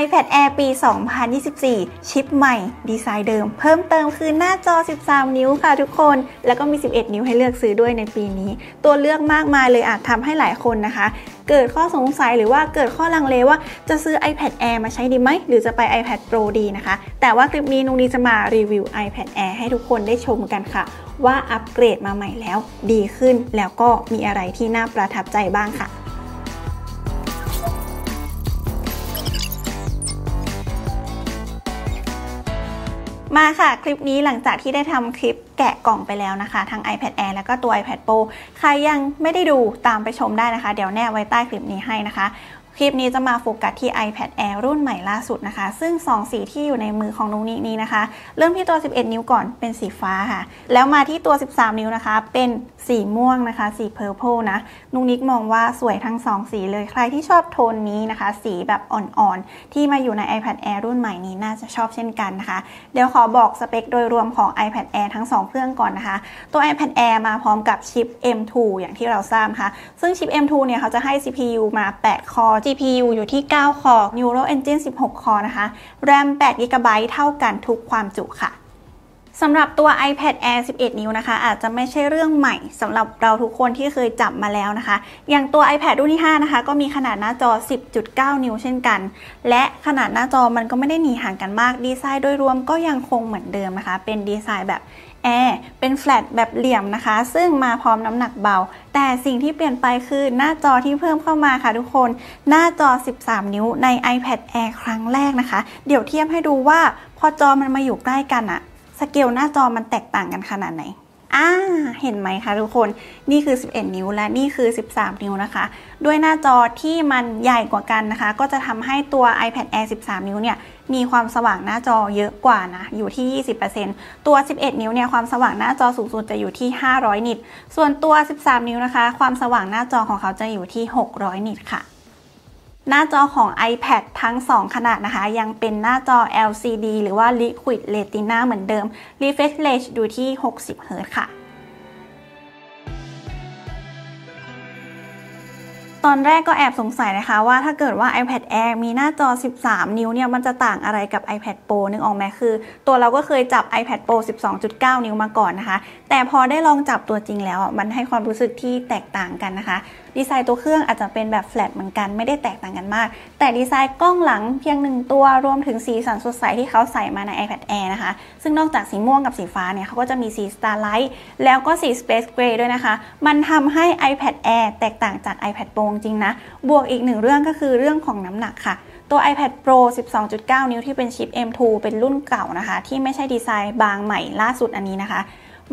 iPad Air ปี 2024 ชิปใหม่ ดีไซน์เดิม เพิ่มเติมคือหน้าจอ 13 นิ้วค่ะทุกคน แล้วก็มี 11 นิ้วให้เลือกซื้อด้วยในปีนี้ ตัวเลือกมากมายเลยอาจทำให้หลายคนนะคะ เกิดข้อสงสัยหรือว่าเกิดข้อลังเลว่าจะซื้อ iPad Air มาใช้ดีไหม หรือจะไป iPad Pro ดีนะคะ แต่ว่าคลิปนี้นุงดีจะมารีวิว iPad Air ให้ทุกคนได้ชมกันค่ะ ว่าอัปเกรดมาใหม่แล้ว ดีขึ้นแล้วก็มีอะไรที่น่าประทับใจบ้างค่ะ มาค่ะ คลิปนี้หลังจากที่ได้ทำคลิปแกะกล่องไปแล้วนะคะ ทั้ง iPad Air แล้วก็ตัว iPad Pro ใครยังไม่ได้ดูตามไปชมได้นะคะ เดี๋ยวแนบไว้ใต้คลิปนี้ให้นะคะ คลิปนี้จะมาโฟกัสที่ iPad Air รุ่นใหม่ล่าสุดนะคะ ซึ่ง 2 สีที่อยู่ในมือของนุ้งนิกนี้นะคะ เริ่มที่ตัว 11 นิ้วก่อนเป็นสีฟ้าค่ะ แล้วมาที่ตัว 13 นิ้วนะคะ เป็นสีม่วงนะคะ สี purple นะ นุ้งนิกมองว่าสวยทั้ง 2 สีเลย ใครที่ชอบโทนนี้นะคะ สีแบบอ่อนๆ ที่มาอยู่ใน iPad Air รุ่นใหม่นี้น่าจะชอบเช่นกันนะคะ เดี๋ยวขอบอกสเปคโดยรวมของ iPad Air ทั้ง 2 เครื่องก่อนนะคะ ตัว iPad Air มาพร้อมกับชิป M2 อย่างที่เราทราบค่ะ ซึ่งชิป M2 เนี่ยเขาจะให้ CPU มา 8 คอ GPU อยู่ที่ 9 คอ Neural Engine 16 คอนะคะ RAM 8 GB เท่ากันทุกความจุค่ะสำหรับตัว iPad Air 11 นิ้วนะคะ อาจจะไม่ใช่เรื่องใหม่สำหรับเราทุกคนที่เคยจับมาแล้วนะคะ อย่างตัว iPad รุ่นที่ 5 นะคะ ก็มีขนาดหน้าจอ 10.9 นิ้วเช่นกัน และขนาดหน้าจอมันก็ไม่ได้หนีห่างกันมาก ดีไซน์โดยรวมก็ยังคงเหมือนเดิมนะคะ เป็นดีไซน์แบบ แอร์เป็นแฟลตแบบเหลี่ยมนะคะ ซึ่งมาพร้อมน้ำหนักเบา แต่สิ่งที่เปลี่ยนไปคือหน้าจอที่เพิ่มเข้ามาค่ะทุกคน หน้าจอ 13 นิ้วใน iPad Air ครั้งแรกนะคะ เดี๋ยวเทียบให้ดูว่าพอจอมันมาอยู่ใกล้กันอะสเกลหน้าจอมันแตกต่างกันขนาดไหนอ่าเห็นไหมคะทุกคนนี่คือ 11 นิ้วและนี่คือ 13 นิ้วนะคะ ด้วยหน้าจอที่มันใหญ่กว่ากันนะคะ ก็จะทำให้ตัว iPad Air 13 นิ้วเนี่ย มีความสว่างหน้าจอเยอะกว่านะ อยู่ที่ 20%ตัว 11 นิ้วเนี่ยความสว่างหน้าจอสูงสุดจะอยู่ที่ 500 นิต ส่วนตัว 13 นิ้วนะคะ ความสว่างหน้าจอของเขาจะอยู่ที่ 600 นิตค่ะหน้าจอของ iPad ทั้ง 2 ขนาดนะคะ ยังเป็นหน้าจอ LCD หรือว่า Liquid Retina เหมือนเดิม Refresh Rate อยู่ที่ 60 Hz ค่ะ ตอนแรกก็แอบสงสัยนะคะว่าถ้าเกิดว่า iPad Air มีหน้าจอ 13 นิ้วเนี่ย มันจะต่างอะไรกับ iPad Pro นึกออกไหมคือ ตัวเราก็เคยจับ iPad Pro 12.9 นิ้วมาก่อนนะคะ แต่พอได้ลองจับตัวจริงแล้วมันให้ความรู้สึกที่แตกต่างกันนะคะ ดีไซน์ตัวเครื่องอาจจะเป็นแบบแฟลตเหมือนกันไม่ได้แตกต่างกันมาก แต่ดีไซน์กล้องหลังเพียงหนึ่งตัวรวมถึงสีสันสดใสที่เขาใส่มาใน iPad Air นะคะ ซึ่งนอกจากสีม่วงกับสีฟ้าเนี่ยเขาก็จะมีสี Starlight แล้วก็สี Space Gray ด้วยนะคะ มันทำให้ iPad Air แตกต่างจาก iPad Pro จริงนะ บวกอีกหนึ่งเรื่องก็คือเรื่องของน้ำหนักค่ะตัว iPad Pro 12.9 นิ้วที่เป็นชิป M2 เป็นรุ่นเก่านะคะ ที่ไม่ใช่ดีไซน์บางใหม่ล่าสุดอันนี้นะคะ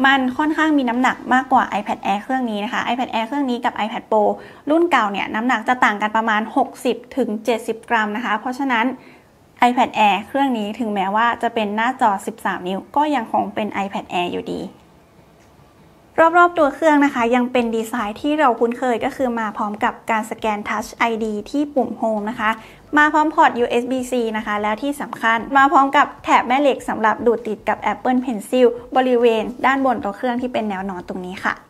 มันค่อนข้างมีน้ำหนักมากกว่า iPad Air เครื่องนี้นะคะ iPad Air เครื่องนี้กับ iPad Pro รุ่นเก่าเนี่ยน้ำหนักจะต่างกันประมาณ 60-70 กรัมนะคะ เพราะฉะนั้น iPad Air เครื่องนี้ถึงแม้ว่าจะเป็นหน้าจอ 13 นิ้ว ก็ยังคงเป็น iPad Air อยู่ดี รอบๆ ตัวเครื่องนะคะ ยังเป็นดีไซน์ที่เราคุ้นเคยก็คือมาพร้อมกับการสแกน Touch ID ที่ปุ่ม Home นะคะ มาพร้อมพอร์ต USB-C นะคะ แล้วที่สำคัญ มาพร้อมกับแถบแม่เหล็กสำหรับดูดติดกับ Apple Pencil บริเวณด้านบนตัวเครื่องที่เป็นแนวนอนตรงนี้ค่ะ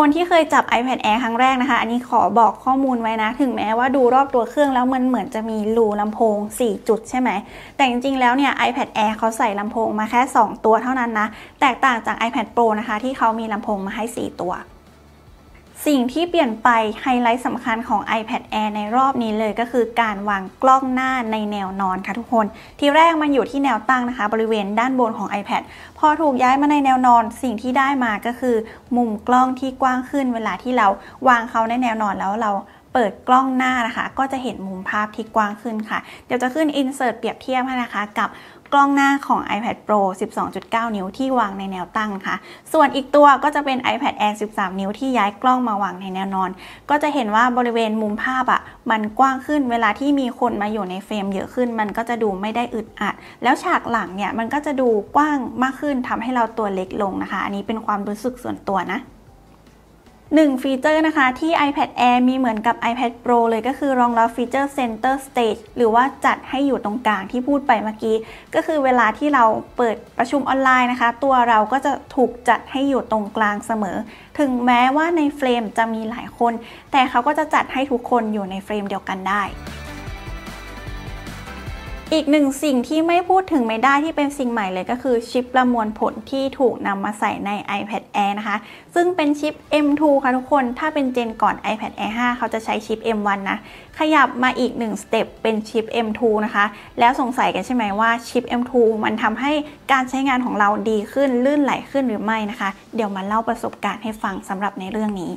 คนที่เคยจับ iPad Air ครั้งแรกนะคะ อันนี้ขอบอกข้อมูลไว้นะ ถึงแม้ว่าดูรอบตัวเครื่องแล้วมันเหมือนจะมีรูลำโพง 4 จุดใช่ไหม แต่จริงๆ แล้วเนี่ย iPad Air เขาใส่ลำโพงมาแค่ 2 ตัวเท่านั้นนะ แตกต่างจาก iPad Pro นะคะ ที่เขามีลำโพงมาให้ 4 ตัว สิ่งที่เปลี่ยนไปไฮไลท์สำคัญของ iPad Air ในรอบนี้เลยก็คือการวางกล้องหน้าในแนวนอนค่ะทุกคน ทีแรกมันอยู่ที่แนวตั้งนะคะ บริเวณด้านบนของ iPad พอถูกย้ายมาในแนวนอน สิ่งที่ได้มาก็คือ มุมกล้องที่กว้างขึ้นเวลาที่เราวางเขาในแนวนอนแล้วเราเปิดกล้องหน้านะคะ ก็จะเห็นมุมภาพที่กว้างขึ้นค่ะ เดี๋ยวจะขึ้น insert เปรียบเทียบให้นะคะกับ กล้องหน้าของ iPad Pro 12.9 นิ้วที่วางในแนวตั้งค่ะ ส่วนอีกตัวก็จะเป็น iPad Air 13 นิ้วที่ย้ายกล้องมาวางในแนวนอน ก็จะเห็นว่าบริเวณมุมภาพอะ่ะ มันกว้างขึ้นเวลาที่มีคนมาอยู่ในเฟรมเยอะขึ้น มันก็จะดูไม่ได้อึดอัด แล้วฉากหลังเนี่ยมันก็จะดูกว้างมากขึ้นทำให้เราตัวเล็กลงนะคะ อันนี้เป็นความรู้สึกส่วนตัวนะ 1 ฟีเจอร์นะคะ ที่ iPad Air มีเหมือนกับ iPad Pro เลยก็คือรองรับฟีเจอร์ Center Stage หรือว่าจัดให้อยู่ตรงกลางที่พูดไปเมื่อกี้ ก็คือเวลาที่เราเปิดประชุมออนไลน์นะคะ ตัวเราก็จะถูกจัดให้อยู่ตรงกลางเสมอ ถึงแม้ว่าในเฟรมจะมีหลายคน แต่เขาก็จะจัดให้ทุกคนอยู่ในเฟรมเดียวกันได้ อีกหนึ่งสิ่งที่ไม่พูดถึงไม่ได้ที่เป็นสิ่งใหม่เลยก็คือชิปประมวลผลที่ถูกนำมาใส่ใน iPad Air นะคะ ซึ่งเป็นชิป M2 ค่ะทุกคน ถ้าเป็น gen ก่อน iPad Air 5 เขาจะใช้ชิป M1 นะ ขยับมาอีก1 step เป็นชิป M2 นะคะ แล้วสงสัยกันใช่ไหมว่าชิป M2 มันทำให้การใช้งานของเราดีขึ้นลื่นไหลขึ้นหรือไม่นะคะ เดี๋ยวมาเล่าประสบการณ์ให้ฟังสำหรับในเรื่องนี้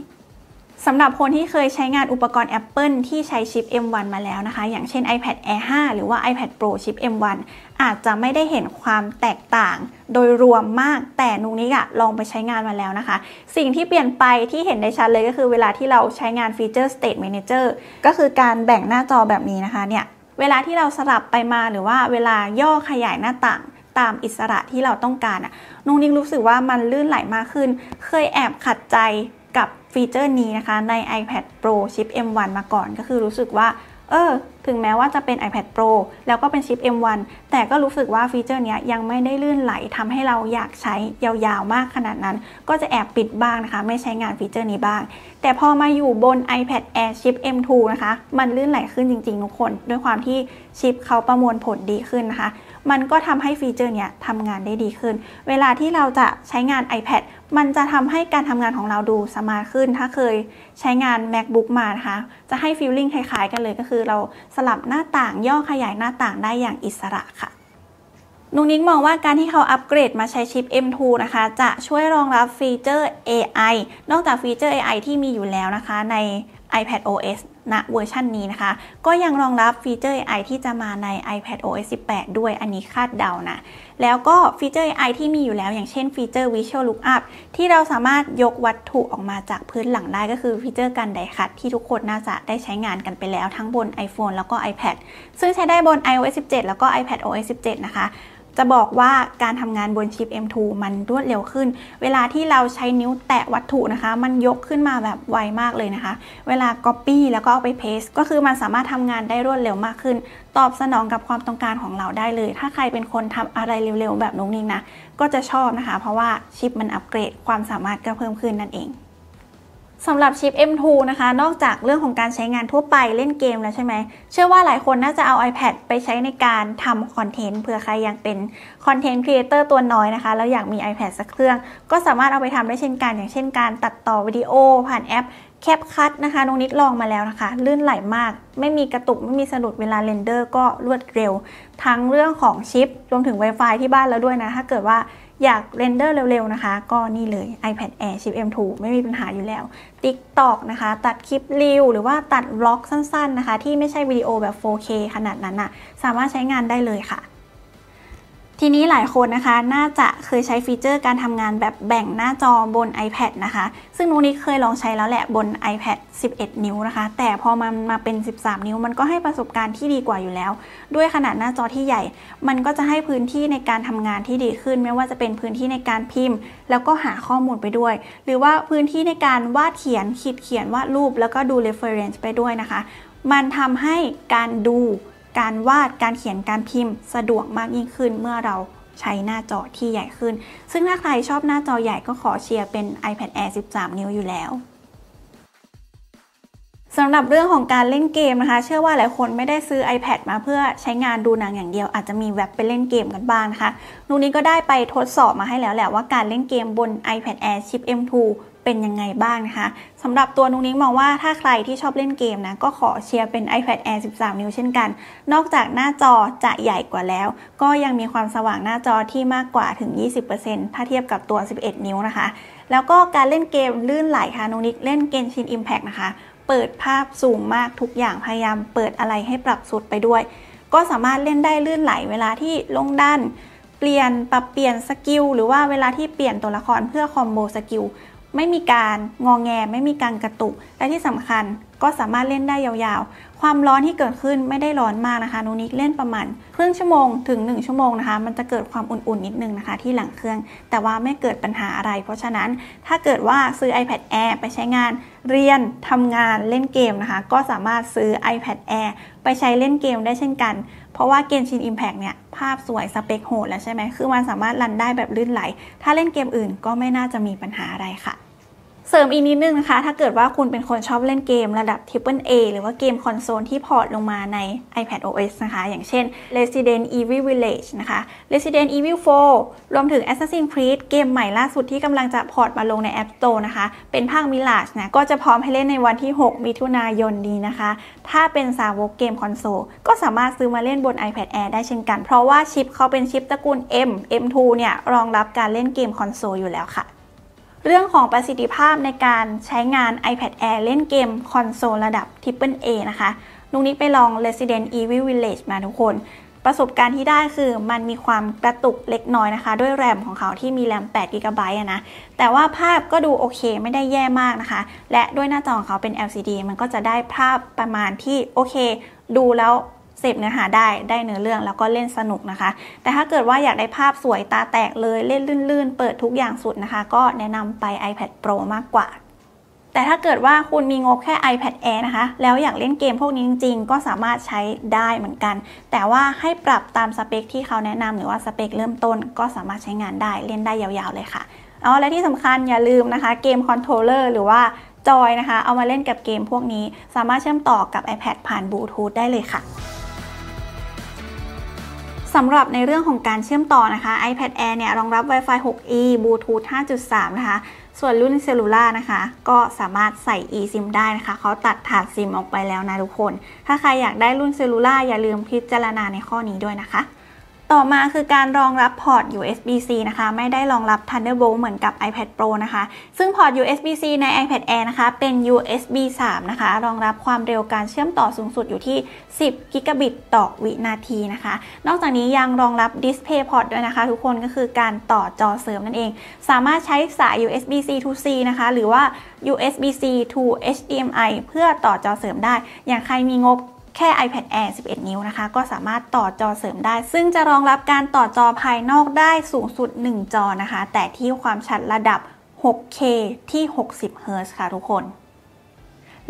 สำหรับคนที่เคยใช้งานอุปกรณ์ Apple ที่ใช้ชิป M1 มาแล้วนะคะ อย่างเช่น iPad Air 5 หรือว่า iPad Pro ชิป M1 อาจจะไม่ได้เห็นความแตกต่างโดยรวมมาก แต่นุกนี้อะลองไปใช้งานมาแล้วนะคะ สิ่งที่เปลี่ยนไปที่เห็นได้ชัดเลยก็คือเวลาที่เราใช้งานฟีเจอร์ State Manager ก็คือการแบ่งหน้าจอแบบนี้นะคะเนี่ย เวลาที่เราสลับไปมาหรือว่าเวลาย่อขยายหน้าต่างตามอิสระที่เราต้องการอะนุกนิกรู้สึกว่ามันลื่นไหลมากขึ้น เคยแอบขัดใจกับ ฟีเจอร์นี้นะคะใน iPad Pro ชิป M1 มาก่อน ก็คือรู้สึกว่า เออถึงแม้ว่าจะเป็น iPad Pro แล้วก็เป็นชิป M1 แต่ก็รู้สึกว่าฟีเจอร์นี้ยังไม่ได้ลื่นไหลทำให้เราอยากใช้ยาวๆมากขนาดนั้น ก็จะแอบปิดบ้างนะคะ ไม่ใช้งานฟีเจอร์นี้บ้าง แต่พอมาอยู่บน iPad Air ชิป M2 นะคะ มันลื่นไหลขึ้นจริงๆทุกคน ด้วยความที่ชิปเขาประมวลผลดีขึ้นนะคะ มันก็ทำให้ฟีเจอร์นี้ทำงานได้ดีขึ้น เวลาที่เราจะใช้งาน iPad มันจะทำให้การทำงานของเราดู smart ขึ้น ถ้าเคยใช้งาน MacBook มานะคะ จะให้ feeling คล้ายๆ กันเลยก็คือเราสลับหน้าต่างย่อขยายหน้าต่างได้อย่างอิสระค่ะนุ้งนิ้งมองว่าการที่เขาอัปเกรดมาใช้ชิป M2 นะคะ จะช่วยรองรับฟีเจอร์ AI นอกจากฟีเจอร์ AI ที่มีอยู่แล้วนะคะใน iPad OS ณเวอร์ชันนี้นะคะ ก็ยังรองรับฟีเจอร์ AI ที่จะมาใน iPad OS 18 ด้วยอันนี้คาดเดานะ แล้วก็ฟีเจอร์ AI ที่มีอยู่แล้วอย่างเช่นฟีเจอร์ Visual Lookup ที่เราสามารถยกวัตถุออกมาจากพื้นหลังได้ก็คือฟีเจอร์การไดคัดที่ทุกคนน่าจะได้ใช้งานกันไปแล้วทั้งบน iPhone แล้วก็ iPad ซึ่งใช้ได้บน iOS 17 แล้วก็ iPad OS 17 นะคะ จะบอกว่าการทำงานบนชิป M2 มันรวดเร็วขึ้น เวลาที่เราใช้นิ้วแตะวัตถุนะคะ มันยกขึ้นมาแบบไวมากเลยนะคะ เวลา Copy แล้วก็เอาไป Paste ก็คือมันสามารถทำงานได้รวดเร็วมากขึ้น ตอบสนองกับความต้องการของเราได้เลย ถ้าใครเป็นคนทำอะไรเร็วๆ แบบนุ้งนิ้งนะ ก็จะชอบนะคะ เพราะว่าชิปมันอัปเกรดความสามารถก็เพิ่มขึ้นนั่นเอง สำหรับชิป M2 นะคะ นอกจากเรื่องของการใช้งานทั่วไปเล่นเกมแล้วใช่ไหม เชื่อว่าหลายคนน่าจะเอา iPad ไปใช้ในการทำคอนเทนต์เผื่อใครยังเป็นคอนเทนต์ครีเอเตอร์ตัวน้อยนะคะ แล้วอยากมี iPad สักเครื่อง ก็สามารถเอาไปทำได้เช่นกัน อย่างเช่นการตัดต่อวิดีโอผ่านแอป CapCut นะคะนุ้งนิ้งลองมาแล้วนะคะ ลื่นไหลมาก ไม่มีกระตุก ไม่มีสะดุดเวลา render ก็รวดเร็ว ทั้งเรื่องของชิป รวมถึง Wi-Fi ที่บ้านแล้วด้วยนะ ถ้าเกิดว่า อยาก render เร็วๆนะคะ ก็นี่เลย iPad Air 10 M2 ไม่มีปัญหาอยู่แล้ว TikTok นะคะ ตัดคลิปรีลหรือว่าตัด vlog สั้นๆนะคะ ที่ไม่ใช่วิดีโอแบบ 4K ขนาดนั้นนะสามารถใช้งานได้เลยค่ะ ทีนี้หลายคนนะคะน่าจะเคยใช้ฟีเจอร์การทำงานแบบแบ่งหน้าจอบน iPad นะคะ ซึ่งนุ้งนิ้งเคยลองใช้แล้วแหละบน iPad 11 นิ้วนะคะ แต่พอมันมาเป็น 13 นิ้ว มันก็ให้ประสบการณ์ที่ดีกว่าอยู่แล้ว ด้วยขนาดหน้าจอที่ใหญ่ มันก็จะให้พื้นที่ในการทำงานที่ดีขึ้น ไม่ว่าจะเป็นพื้นที่ในการพิมพ์ แล้วก็หาข้อมูลไปด้วย หรือว่าพื้นที่ในการวาดเขียนขีดเขียนวาดรูป แล้วก็ดู reference ไปด้วยนะคะ มันทำให้การดู การวาดการเขียนการพิมพ์สะดวกมากยิ่งขึ้นเมื่อเราใช้หน้าจอที่ใหญ่ขึ้น ซึ่งถ้าใครชอบหน้าจอใหญ่ก็ขอเชียร์เป็น iPad Air 13 นิ้วอยู่แล้วสำหรับเรื่องของการเล่นเกมนะคะ เชื่อว่าหลายคนไม่ได้ซื้อ iPad มาเพื่อใช้งานดูหนังอย่างเดียว อาจจะมีแว็บไปเล่นเกมกันบ้างนะคะนูนี้ก็ได้ไปทดสอบมาให้แล้วแหละว่าการเล่นเกมบน iPad Air Chip M2 เป็นยังไงบ้างนะคะสำหรับตัวนุ้งนิ้งมองว่าถ้าใครที่ชอบเล่นเกมนะก็ขอเชียร์เป็น iPad Air 13 นิ้วเช่นกัน นอกจากหน้าจอจะใหญ่กว่าแล้ว ก็ยังมีความสว่างหน้าจอที่มากกว่าถึง 20%ถ้าเทียบกับตัว 11 นิ้วนะคะ แล้วก็การเล่นเกมลื่นไหลค่ะนุ้งนิ้งเล่นเกมชิน Impact นะคะ เปิดภาพสูงมากทุกอย่างพยายามเปิดอะไรให้ปรับสุดไปด้วย ก็สามารถเล่นได้ลื่นไหลเวลาที่ลงดันเปลี่ยนปรับเปลี่ยน skill หรือว่าเวลาที่เปลี่ยนตัวละครเพื่อ combo skill ไม่มีการงอแงไม่มีการกระตุก และที่สำคัญก็สามารถเล่นได้ยาวๆ ความร้อนที่เกิดขึ้นไม่ได้ร้อนมากนะคะนุ้งนิ้งเล่นประมาณครึ่งชั่วโมงถึง 1 ชั่วโมงนะคะ มันจะเกิดความอุ่นๆนิดนึงนะคะ ที่หลังเครื่อง แต่ว่าไม่เกิดปัญหาอะไร เพราะฉะนั้นถ้าเกิดว่าซื้อ iPad Air ไปใช้งาน เรียนทำงานเล่นเกมนะคะ ก็สามารถซื้อ iPad Air ไปใช้เล่นเกมได้เช่นกัน เพราะว่าเกม Genshin Impact เนี่ยภาพสวยสเปคโหดแล้วใช่ไหมคือมันสามารถ run ได้แบบลื่นไหล ถ้าเล่นเกมอื่นก็ไม่น่าจะมีปัญหาอะไรค่ะ เสริมอีกนิดนึงนะคะ ถ้าเกิดว่าคุณเป็นคนชอบเล่นเกมระดับ Triple A หรือว่าเกมคอนโซลที่พอร์ตลงมาใน iPad OS นะคะ อย่างเช่น Resident Evil Village นะคะ Resident Evil 4 รวมถึง Assassin's Creed เกมใหม่ล่าสุดที่กำลังจะพอร์ตมาลงใน App Store นะคะ เป็นภาค Mirage นะ ก็จะพร้อมให้เล่นในวันที่ 6 มิถุนายนนี้นะคะ ถ้าเป็นสาวกเกมคอนโซลก็สามารถซื้อมาเล่นบน iPad Air ได้เช่นกัน เพราะว่าชิปเขาเป็นชิปตระกูล M M2 เนี่ยรองรับการเล่นเกมคอนโซลอยู่แล้วค่ะ เรื่องของประสิทธิภาพในการใช้งาน iPad Air เล่นเกมคอนโซลระดับ Triple A นะคะลุงนี้ไปลอง Resident Evil Village มาทุกคน ประสบการณ์ที่ได้คือมันมีความกระตุกเล็กน้อยนะคะ ด้วยแรมของเขาที่มีแรม8 g b อะนะ แต่ว่าภาพก็ดูโอเคไม่ได้แย่มากนะคะ และด้วยหน้าจอของเขาเป็น LCD มันก็จะได้ภาพประมาณที่โอเค ดูแล้ว เสพเนื้อหาได้ได้เนื้อเรื่องแล้วก็เล่นสนุกนะคะ แต่ถ้าเกิดว่าอยากได้ภาพสวยตาแตกเลยเล่นลื่นๆ เปิดทุกอย่างสุดนะคะ ก็แนะนำไป iPad Pro มากกว่าแต่ถ้าเกิดว่าคุณมีงบแค่ iPad Air นะคะ แล้วอยากเล่นเกมพวกนี้จริงๆ ก็สามารถใช้ได้เหมือนกัน แต่ว่าให้ปรับตามสเปคที่เขาแนะนำหรือว่าสเปคเริ่มต้นก็สามารถใช้งานได้เล่นได้ยาวๆเลยค่ะอ๋อและที่สำคัญอย่าลืมนะคะเกม controller หรือว่าจอยนะคะ เอามาเล่นกับเกมพวกนี้ สามารถเชื่อมต่อกับ iPad ผ่านบลูทูธได้เลยค่ะ สำหรับในเรื่องของการเชื่อมต่อนะคะ iPad Air เนี่ยรองรับ Wi-Fi 6E Bluetooth 5.3 นะคะ ส่วนรุ่น Cellular นะคะ ก็สามารถใส่ eSIM ได้นะคะ เขาตัดถาดซิมออกไปแล้วนะทุกคน ถ้าใครอยากได้รุ่น Cellular อย่าลืมพิจารณาในข้อนี้ด้วยนะคะ ต่อมาคือการรองรับพอร์ต USB-C นะคะ ไม่ได้รองรับ Thunderbolt เหมือนกับ iPad Pro นะคะ ซึ่งพอร์ต USB-C ใน iPad Air นะคะ เป็น USB 3 นะคะ รองรับความเร็วการเชื่อมต่อสูงสุดอยู่ที่ 10 กิกะบิตต่อวินาทีนะคะ นอกจากนี้ยังรองรับ Display Port ด้วยนะคะ ทุกคนก็คือการต่อจอเสริมนั่นเอง สามารถใช้สาย USB-C to C นะคะ หรือว่า USB-C to HDMI เพื่อต่อจอเสริมได้ อย่างใครมีงบ แค่ iPad Air 11 นิ้วนะคะ ก็สามารถต่อจอเสริมได้ ซึ่งจะรองรับการต่อจอภายนอกได้สูงสุด 1 จอนะคะ แต่ที่ความชัดระดับ 6K ที่ 60 Hz ค่ะทุกคน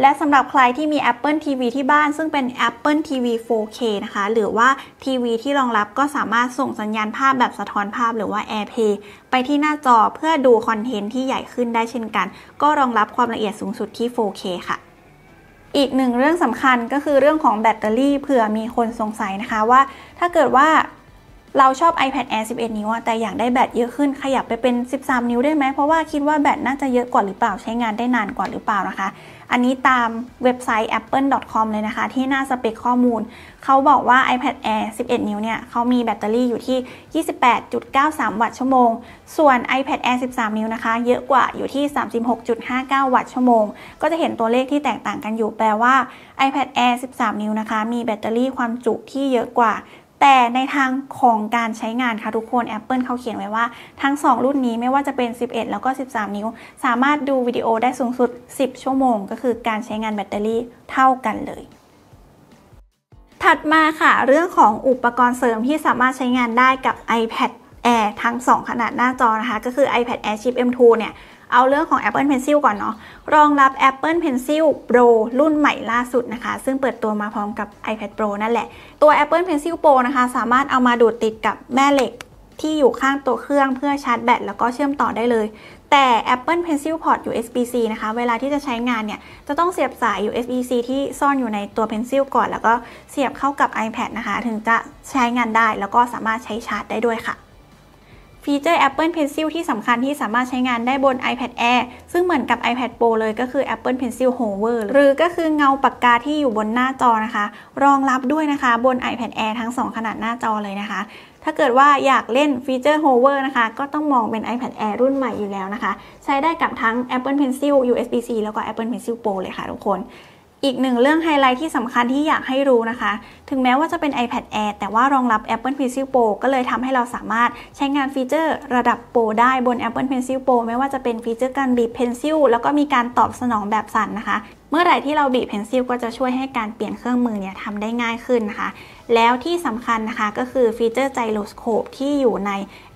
และสำหรับใครที่มี Apple TV ที่บ้าน ซึ่งเป็น Apple TV 4K นะคะ หรือว่าทีวีที่รองรับก็สามารถส่งสัญญาณภาพแบบสะท้อนภาพหรือว่า AirPlay ไปที่หน้าจอเพื่อดูคอนเทนต์ที่ใหญ่ขึ้นได้เช่นกัน ก็รองรับความละเอียดสูงสุดที่ 4K ค่ะ อีกหนึ่งเรื่องสำคัญก็คือเรื่องของแบตเตอรี่เผื่อมีคนสงสัยนะคะว่า ถ้าเกิดว่าเราชอบ iPad Air 11 นิ้วแต่อยากได้แบตเยอะขึ้นขยับไปเป็น 13 นิ้วได้ไหมเพราะว่าคิดว่าแบตน่าจะเยอะกว่าหรือเปล่าใช้งานได้นานกว่าหรือเปล่านะคะ อันนี้ตามเว็บไซต์ apple.com เลยนะคะ ที่หน้าสเปคข้อมูล เขาบอกว่า iPad Air 11 นิ้วเนี่ยเขามีแบตเตอรี่อยู่ที่ 28.93 วัตต์ชั่วโมง ส่วน iPad Air 13 นิ้วนะคะ เยอะกว่าอยู่ที่ 36.59 วัตต์ชั่วโมง ก็จะเห็นตัวเลขที่แตกต่างกันอยู่แปลว่า iPad Air 13 นิ้วนะคะ มีแบตเตอรี่ความจุที่เยอะกว่า แต่ในทางของการใช้งานค่ะทุกคน Apple เขาเขียนไว้ว่าทั้ง 2 รุ่นนี้ไม่ว่าจะเป็น 11 แล้วก็ 13 นิ้ว สามารถดูวิดีโอได้สูงสุด 10 ชั่วโมง ก็คือการใช้งานแบตเตอรี่เท่ากันเลยถัดมาค่ะเรื่องของอุปกรณ์เสริมที่สามารถใช้งานได้กับ iPad Air ทั้ง 2 ขนาดหน้าจอนะคะ ก็คือ iPad Air Chip M2 เนี่ย เอาเรื่องของ Apple Pencil ก่อนเนาะ รองรับ Apple Pencil Pro รุ่นใหม่ล่าสุดนะคะ ซึ่งเปิดตัวมาพร้อมกับ iPad Pro นั่นแหละ ตัว Apple Pencil Pro นะคะ สามารถเอามาดูดติดกับแม่เหล็กที่อยู่ข้างตัวเครื่องเพื่อชาร์จแบตแล้วก็เชื่อมต่อได้เลย แต่ Apple Pencil Port USB-C นะคะ เวลาที่จะใช้งานเนี่ย จะต้องเสียบสาย USB-C ที่ซ่อนอยู่ในตัว Pencil ก่อน แล้วก็เสียบเข้ากับ iPad นะคะ ถึงจะใช้งานได้แล้วก็สามารถใช้ชาร์จได้ด้วยค่ะ ฟีเจอร์ Apple Pencil ที่สำคัญที่สามารถใช้งานได้บน iPad Air ซึ่งเหมือนกับ iPad Pro เลยก็คือ Apple Pencil Hover หรือก็คือเงาปากกาที่อยู่บนหน้าจอนะคะ รองรับด้วยนะคะบน iPad Air ทั้ง 2 ขนาดหน้าจอเลยนะคะ ถ้าเกิดว่าอยากเล่นฟีเจอร์ Hover นะคะ ก็ต้องมองเป็น iPad Air รุ่นใหม่อยู่แล้วนะคะ ใช้ได้กับทั้ง Apple Pencil USB-C แล้วก็ Apple Pencil Pro เลยค่ะทุกคน อีกหนึ่งเรื่องไฮไลท์ที่สำคัญที่อยากให้รู้นะคะ ถึงแม้ว่าจะเป็น iPad Air แต่ว่ารองรับ Apple Pencil Pro ก็เลยทำให้เราสามารถใช้งานฟีเจอร์ระดับโปรได้บน Apple Pencil Pro ไม่ว่าจะเป็นฟีเจอร์การบีบ Pencil แล้วก็มีการตอบสนองแบบสั่นนะคะ เมื่อไหร่ที่เราบีบ Pencil ก็จะช่วยให้การเปลี่ยนเครื่องมือเนี่ยทำได้ง่ายขึ้นนะคะ แล้วที่สำคัญนะคะก็คือฟีเจอร์ gyroscope ที่อยู่ใน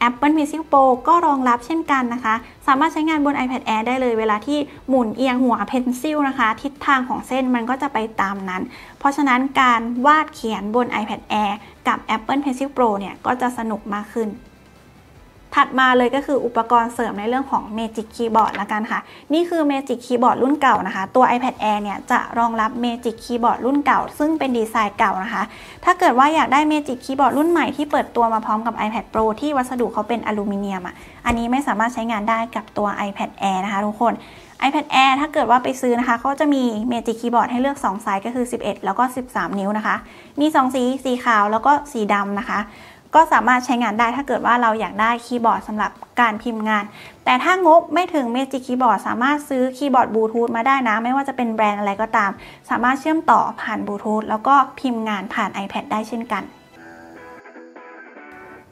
Apple Pencil Pro ก็รองรับเช่นกันนะคะ สามารถใช้งานบน iPad Air ได้เลยเวลาที่หมุนเอียงหัวเพนซิลนะคะ ทิศทางของเส้นมันก็จะไปตามนั้น เพราะฉะนั้นการวาดเขียนบน iPad Air กับ Apple Pencil Pro เนี่ยก็จะสนุกมากขึ้น ถัดมาเลยก็คืออุปกรณ์เสริมในเรื่องของ Magic Keyboard ละกันค่ะ นี่คือ Magic Keyboard รุ่นเก่านะคะ ตัว iPad Air เนี่ยจะรองรับ Magic Keyboard รุ่นเก่า ซึ่งเป็นดีไซน์เก่านะคะ ถ้าเกิดว่าอยากได้ Magic Keyboard รุ่นใหม่ที่เปิดตัวมาพร้อมกับ iPad Pro ที่วัสดุเขาเป็นอลูมิเนียมอะ อันนี้ไม่สามารถใช้งานได้กับตัว iPad Air นะคะทุกคน iPad Air ถ้าเกิดว่าไปซื้อนะคะเขาจะมี Magic Keyboard ให้เลือก 2 ไซส์ก็คือ 11 แล้วก็ 13 นิ้วนะคะ มี 2 สี สีขาวแล้วก็สีดำนะคะ ก็สามารถใช้งานได้ถ้าเกิดว่าเราอยากได้คีย์บอร์ดสำหรับการพิมพ์งาน แต่ถ้างบไม่ถึง Magic Keyboard สามารถซื้อคีย์บอร์ดบลูทูธมาได้นะ ไม่ว่าจะเป็นแบรนด์อะไรก็ตาม สามารถเชื่อมต่อผ่านบลูทูธแล้วก็พิมพ์งานผ่าน iPad ได้เช่นกัน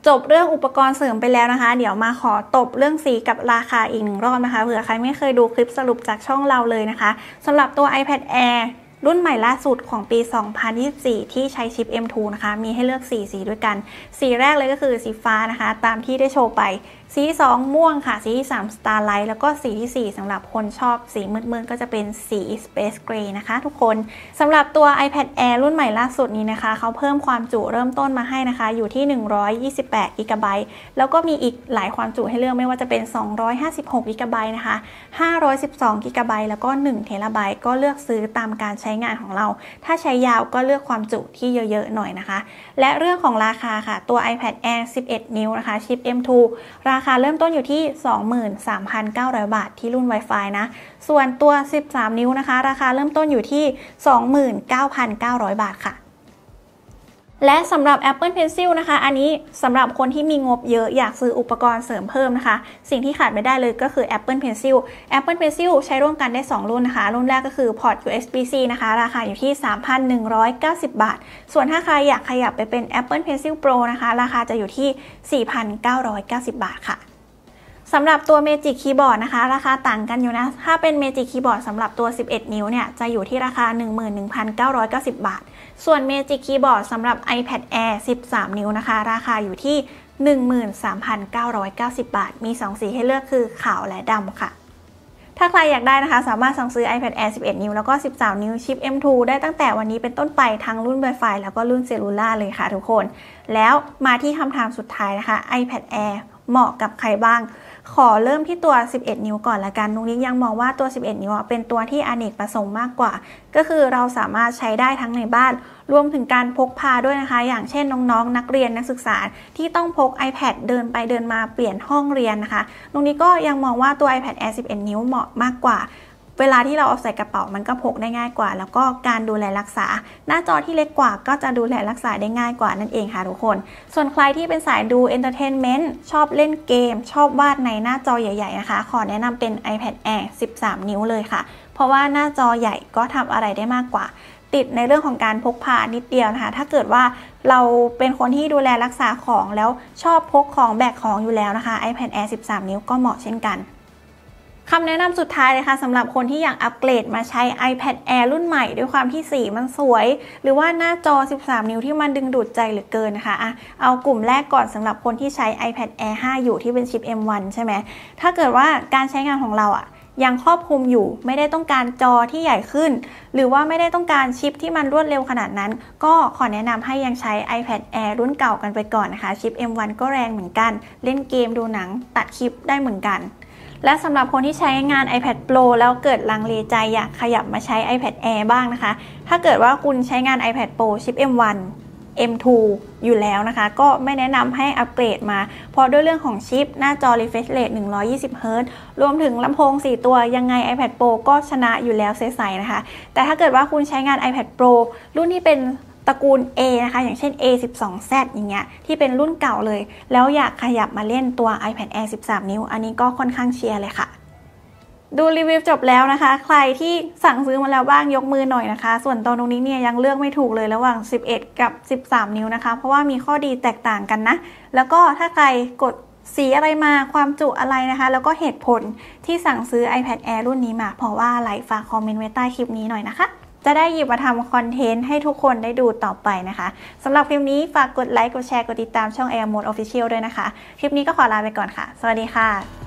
จบเรื่องอุปกรณ์เสริมไปแล้วนะคะ เดี๋ยวมาขอตบเรื่องสีกับราคาอีกหนึ่งรอบนะคะเผื่อใครไม่เคยดูคลิปสรุปจากช่องเราเลยนะคะสำหรับตัว iPad Air รุ่นใหม่ล่าสุดของปี 2024 ที่ใช้ชิป M2 นะคะ มีให้เลือก 4 สีด้วยกัน สีแรกเลยก็คือสีฟ้านะคะ ตามที่ได้โชว์ไป สี 2 ม่วงค่ะ สีที่3 Starlight แล้วก็สีที่ 4สำหรับคนชอบสีมืดๆ ก็จะเป็นสี Space Gray นะคะทุกคนสำหรับตัว iPad Air รุ่นใหม่ล่าสุดนี้นะคะ เขาเพิ่มความจุเริ่มต้นมาให้นะคะ อยู่ที่ 128 GB แล้วก็มีอีกหลายความจุให้เลือกไม่ว่าจะเป็น 256 GB นะคะ 512 GB แล้วก็1 TB ก็เลือกซื้อตามการใช้งานของเรา ถ้าใช้ยาวก็เลือกความจุที่เยอะๆหน่อยนะคะ และเรื่องของราคาค่ะตัว iPad Air 11 นิ้วนะคะชิป M2 ราคาเริ่มต้นอยู่ที่ 23,900 บาทที่รุ่น Wi-Fi นะ ส่วนตัว 13 นิ้วนะคะ ราคาเริ่มต้นอยู่ที่ 29,900 บาทค่ะ และสำหรับ Apple Pencil นะคะ อันนี้สำหรับคนที่มีงบเยอะอยากซื้ออุปกรณ์เสริมเพิ่มนะคะ สิ่งที่ขาดไม่ได้เลยก็คือ Apple Pencil Apple Pencil ใช้ร่วมกันได้ 2 รุ่นนะคะ รุ่นแรกก็คือ Port USB-C นะคะ ราคาอยู่ที่ 3,190 บาท ส่วนถ้าใครอยากขยับไปเป็น Apple Pencil Pro นะคะ ราคาจะอยู่ที่ 4,990 บาทค่ะสำหรับตัว Magic Keyboard นะคะ ราคาต่างกันอยู่นะ ถ้าเป็น Magic Keyboard สำหรับตัว 11 นิ้วเนี่ยจะอยู่ที่ราคา 11,990 บาท ส่วน Magic Keyboard สำหรับ iPad Air 13 นิ้วนะคะ ราคาอยู่ที่ 13,990 บาท มี 2 สีให้เลือกคือขาวและดำค่ะ ถ้าใครอยากได้นะคะ สามารถสั่งซื้อ iPad Air 11 นิ้ว แล้วก็ 13 นิ้วชิป M2 ได้ตั้งแต่วันนี้เป็นต้นไปทั้งรุ่น Wi-Fi แล้วก็รุ่นเซลลูล่าเลยค่ะทุกคน แล้วมาที่คำถามสุดท้ายนะคะ iPad Air เหมาะกับใครบ้าง ขอเริ่มที่ตัว 11 นิ้วก่อนละกันนุ้งนิ้งยังมองว่าตัว 11 นิ้วเป็นตัวที่อเนกประสงค์มากกว่า ก็คือเราสามารถใช้ได้ทั้งในบ้าน รวมถึงการพกพาด้วยนะคะ อย่างเช่นน้องๆ นักเรียนนักศึกษาที่ต้องพก iPad เดินไปเดินมาเปลี่ยนห้องเรียนนะคะนุ้งนิ้งก็ยังมองว่าตัว iPad Air 11 นิ้วเหมาะมากกว่า เวลาที่เราเอาใส่กระเป๋ามันก็พกได้ง่ายกว่า แล้วก็การดูแลรักษา หน้าจอที่เล็กกว่าก็จะดูแลรักษาได้ง่ายกว่านั่นเองค่ะทุกคน ส่วนใครที่เป็นสายดู entertainment ชอบเล่นเกม ชอบวาดในหน้าจอใหญ่ๆนะคะ ขอแนะนำเป็น iPad Air 13 นิ้วเลยค่ะ เพราะว่าหน้าจอใหญ่ก็ทำอะไรได้มากกว่าติดในเรื่องของการพกพานิดเดียวนะคะ ถ้าเกิดว่าเราเป็นคนที่ดูแลรักษาของแล้วชอบพกของแบกของอยู่แล้วนะคะ iPad Air 13 นิ้วก็เหมาะเช่นกัน คำแนะนำสุดท้ายเลยค่ะสำหรับคนที่อยากอัปเกรดมาใช้ iPad Air รุ่นใหม่ด้วยความที่สีมันสวย หรือว่าหน้าจอ 13 นิ้วที่มันดึงดูดใจเหลือเกินนะคะอะเอากลุ่มแรกก่อนสำหรับคนที่ใช้ iPad Air 5 อยู่ที่เป็นชิป M1 ใช่ไหมถ้าเกิดว่าการใช้งานของเราอะยังครอบคลุมอยู่ไม่ได้ต้องการจอที่ใหญ่ขึ้น หรือว่าไม่ได้ต้องการชิปที่มันรวดเร็วขนาดนั้น ก็ขอแนะนำให้ยังใช้ iPad Air รุ่นเก่ากันไปก่อนนะคะ ชิป M1 ก็แรงเหมือนกัน เล่นเกมดูหนังตัดคลิปได้เหมือนกัน และสำหรับคนที่ใช้งาน iPad Pro แล้วเกิดลังเลใจอยากขยับมาใช้ iPad Air บ้างนะคะ ถ้าเกิดว่าคุณใช้งาน iPad Pro ชิป M1 M2 อยู่แล้วนะคะ ก็ไม่แนะนำให้อัปเกรดมา เพราะด้วยเรื่องของชิป หน้าจอ refresh rate 120 Hz รวมถึงลำโพง 4 ตัวยังไง iPad Pro ก็ชนะอยู่แล้วใสๆนะคะ แต่ถ้าเกิดว่าคุณใช้งาน iPad Pro รุ่นที่เป็น ตระกูล A นะคะ อย่างเช่น A12Z อย่างเงี้ยที่เป็นรุ่นเก่าเลย แล้วอยากขยับมาเล่นตัว iPad Air 13 นิ้ว อันนี้ก็ค่อนข้างเชียร์เลยค่ะ ดูรีวิวจบแล้วนะคะ ใครที่สั่งซื้อมาแล้วบ้างยกมือหน่อยนะคะ ส่วนตอนตรงนี้เนี่ยยังเลือกไม่ถูกเลยระหว่าง 11 กับ 13 นิ้วนะคะ เพราะว่ามีข้อดีแตกต่างกันนะ แล้วก็ถ้าใครกดสีอะไรมาความจุอะไรนะคะ แล้วก็เหตุผลที่สั่งซื้อ iPad Air รุ่นนี้มา เพราะว่าอะไรฝากคอมเมนต์ไว้ใต้คลิปนี้หน่อยนะคะ จะได้หยิบมาทำคอนเทนต์ให้ทุกคนได้ดูต่อไปนะคะสำหรับคลิปนี้ฝากกดไลค์กดแชร์กดติดตามช่อง Air Mode Official ด้วยนะคะ คลิปนี้ก็ขอลาไปก่อนค่ะ สวัสดีค่ะ